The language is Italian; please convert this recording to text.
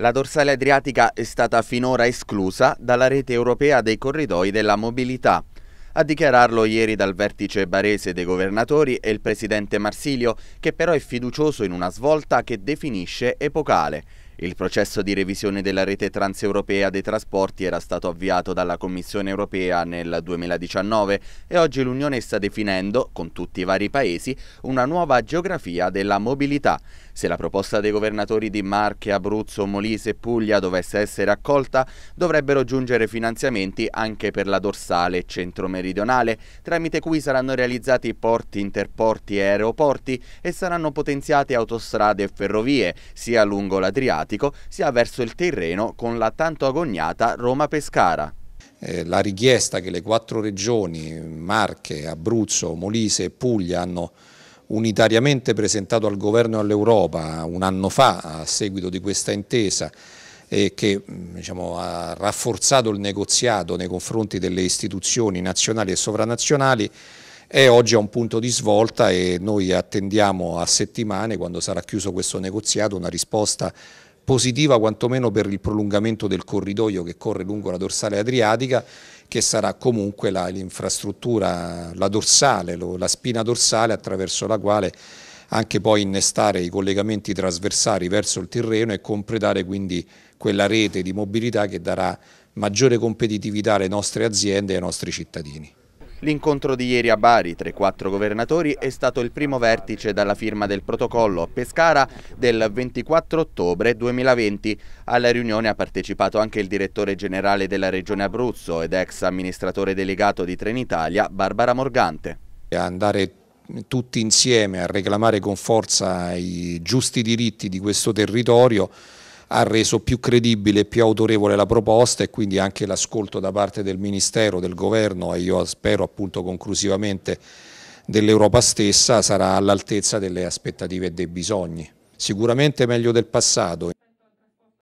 La dorsale adriatica è stata finora esclusa dalla rete europea dei corridoi della mobilità. A dichiararlo ieri dal vertice barese dei governatori è il presidente Marsilio, che però è fiducioso in una svolta che definisce epocale. Il processo di revisione della rete transeuropea dei trasporti era stato avviato dalla Commissione europea nel 2019 e oggi l'Unione sta definendo, con tutti i vari paesi, una nuova geografia della mobilità. Se la proposta dei governatori di Marche, Abruzzo, Molise e Puglia dovesse essere accolta, dovrebbero giungere finanziamenti anche per la dorsale centro-meridionale, tramite cui saranno realizzati porti, interporti e aeroporti e saranno potenziate autostrade e ferrovie, sia lungo l'Adriatico Adriatico sia verso il Tirreno con la tanto agognata Roma-Pescara. Eh, la richiesta che le quattro regioni, Marche, Abruzzo, Molise e Puglia hanno unitariamente presentato al governo e all'Europa un anno fa a seguito di questa intesa e che diciamo, ha rafforzato il negoziato nei confronti delle istituzioni nazionali e sovranazionali è oggi a un punto di svolta e noi attendiamo a settimane, quando sarà chiuso questo negoziato, una risposta positiva quantomeno per il prolungamento del corridoio che corre lungo la dorsale adriatica che sarà comunque l'infrastruttura, la, la dorsale, lo, la spina dorsale attraverso la quale anche poi innestare i collegamenti trasversali verso il Tirreno e completare quindi quella rete di mobilità che darà maggiore competitività alle nostre aziende e ai nostri cittadini. L'incontro di ieri a Bari tra i quattro governatori è stato il primo vertice dalla firma del protocollo a Pescara del 24 ottobre 2020. Alla riunione ha partecipato anche il direttore generale della regione Abruzzo ed ex amministratore delegato di Trenitalia, Barbara Morgante. Andare tutti insieme a reclamare con forza i giusti diritti di questo territorio ha reso più credibile e più autorevole la proposta e quindi anche l'ascolto da parte del Ministero, del Governo e io spero appunto conclusivamente dell'Europa stessa sarà all'altezza delle aspettative e dei bisogni. Sicuramente meglio del passato.